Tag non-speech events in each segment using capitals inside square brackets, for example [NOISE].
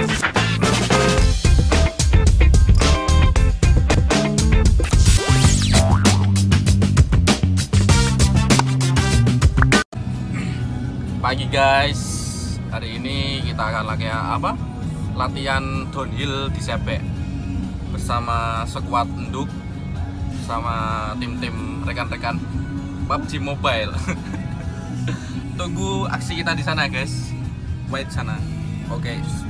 Pagi guys, hari ini kita akan lagi apa? Latihan downhill di Sebek bersama sekuat enduk sama tim-tim rekan-rekan PUBG Mobile. [LAUGHS] Tunggu aksi kita di sana guys. Wait sana. Oke. Kamu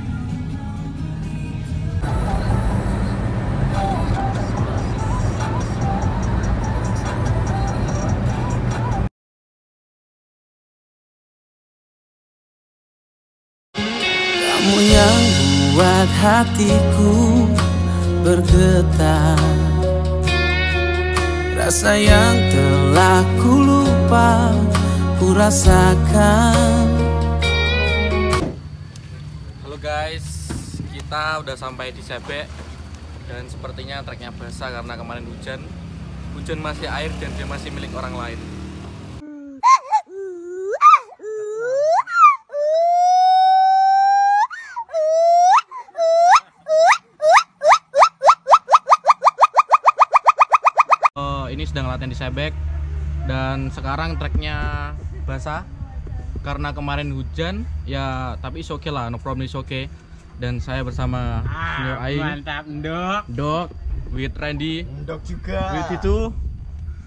buat hatiku bergetar Rasa yang telah ku lupa ku rasakan Halo guys, kita udah sampai di Sebek dan sepertinya treknya basah karena kemarin hujan. Hujan masih air dan dia masih milik orang lain. Ini sedang latihan di Sebek. Dan sekarang treknya basah. Karena kemarin hujan ya tapi is okay lah no problem is okay. Dan saya bersama Senior Aing. mantap ndok. Dok with Randy. Ndok juga. With itu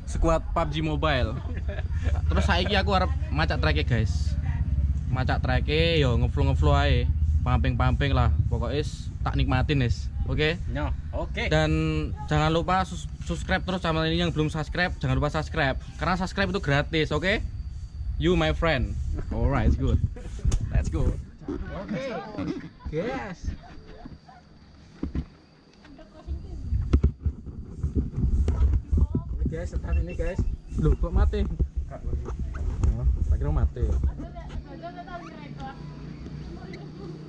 squad PUBG Mobile. [LAUGHS] Terus saiki aku harap macak treke guys. Macak treke yo ngeflow ngeflow ae. Pamping pamping lah pokoknya tak nikmatin is oke? No oke. Dan jangan lupa subscribe terus channel ini yang belum subscribe jangan lupa subscribe. Karena subscribe itu gratis oke? You my friend. Alright good. Let's go. Oke. Yes. Ini guys start ini guys. Loh, kok mati? Oh, tak kira mati.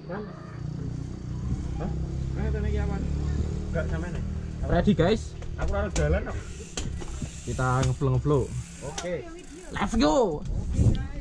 kan Hah? Nah? Enggak nih. Ready guys? Aku jalan kok. Kita ngeflow ngeflow. Oke. Let's go. Makan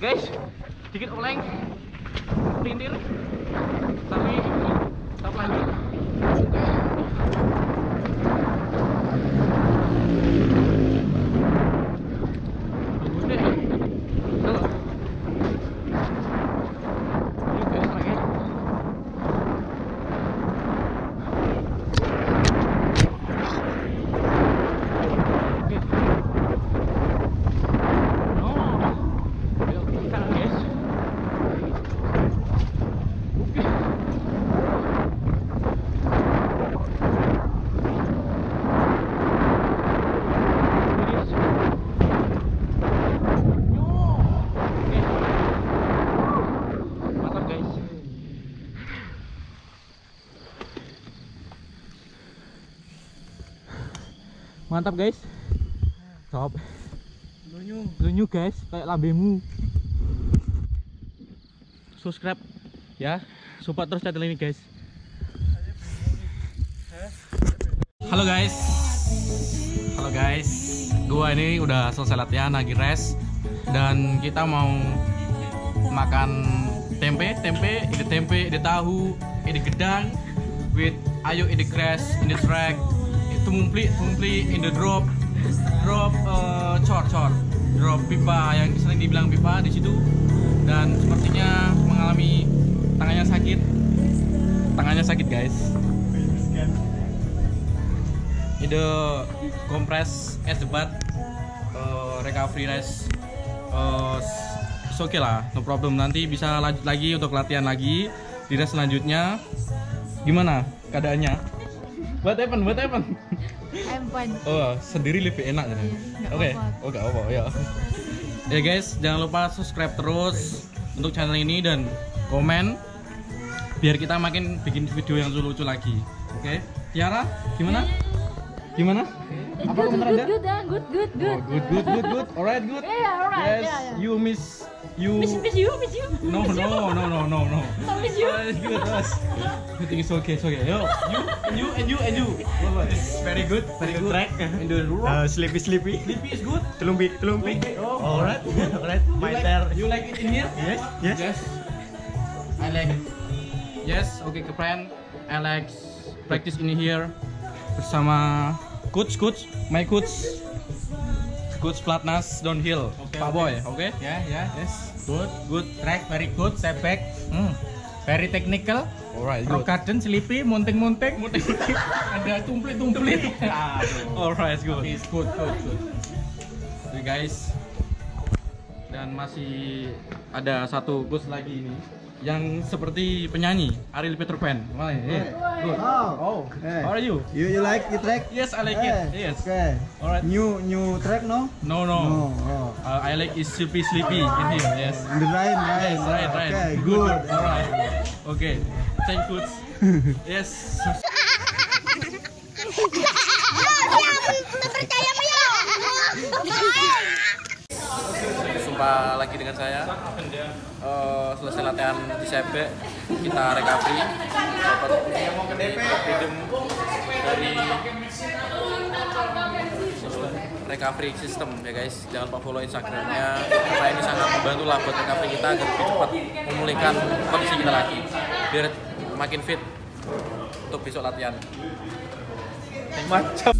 guys, dikit oleng, pelintir, tapi tetap lanjut. Tunggu deh. Halo. Ini guys lagi. Oke. Mantap guys. Top. Lunyu. Lunyu guys, kayak lambemu. Subscribe ya. Support terus channel ini guys. Halo guys. Halo guys. Gua ini udah selesai latihan lagi rest dan kita mau makan tempe, tempe, ide tempe, ide tahu, ide gedang with ayo ide grass in the track tumpli tumpli in the drop. Drop uh, cor cor drop pipa yang sering dibilang pipa di situ. Dan sepertinya mengalami tangannya sakit. Tangannya sakit guys. Ide kompres es debat uh, recovery rest. Uh, it's okay lah no problem. Nanti bisa lanjut lagi untuk latihan lagi di rest selanjutnya. Gimana keadaannya what happened what happened I'm fine. Oh, sendiri lebih enak jadi. Nggak Oke. apa-apa. Oh, apa ya. Ya guys, jangan lupa subscribe terus untuk channel ini dan komen biar kita makin bikin video yang lucu-lucu lagi. Oke. Tiara, gimana? Gimana? Apa good, komentar good, Anda? good, ah, good, good, Oh, good. good, good, good, good. Alright, good. Yeah, alright, Yes, yeah, yeah. you miss you. Miss, miss you, miss you. No, miss you. no, no, no, no, no. [LAUGHS] I miss you. Oh, it's good, yes. I think it's okay, it's okay. Yo, you, and you, and you, and you. This? Very good, very good track. In the rock. Uh, sleepy, sleepy. Sleepy is good. Telumpi, telumpi. Oh, Alright, [LAUGHS] alright. You My like, you like it in here? Yes, yes. Yes. I like it. Yes, oke ke friend. Alex practice in here bersama coach coach my coach coach Platnas downhill. Oke, Pak oke. Boy, oke? Ya, ya. Yes. Good, good track, very good. Setback. Hmm. Very technical. Alright, Rock good. garden, sleepy, munting-munting. [LAUGHS] Ada tumplit-tumplit. Alright, good. It's good, good, good. Oke guys. Dan masih ada satu coach lagi ini yang seperti penyanyi Ariel Peter Pan. Mana ini? Eh, Good. Oh, hey. How are you? You you like the track? Yes, I like Hey, it. Yes. Okay. Alright. New new track no? No, no. No. Oh. Uh, I like is sleepy sleepy in here. Yes. In the rain, right? Yes, right, right. Okay, good. good. good. Alright. Okay. Thank you. yes. [LAUGHS] Jumpa lagi dengan saya. Eh, selesai latihan di Sebek, kita recovery. Dapat freedom dari recovery system ya guys. Jangan lupa follow Instagramnya karena ini sangat membantu lah buat recovery kita agar lebih cepat memulihkan kondisi kita lagi biar makin fit untuk besok latihan. Macam.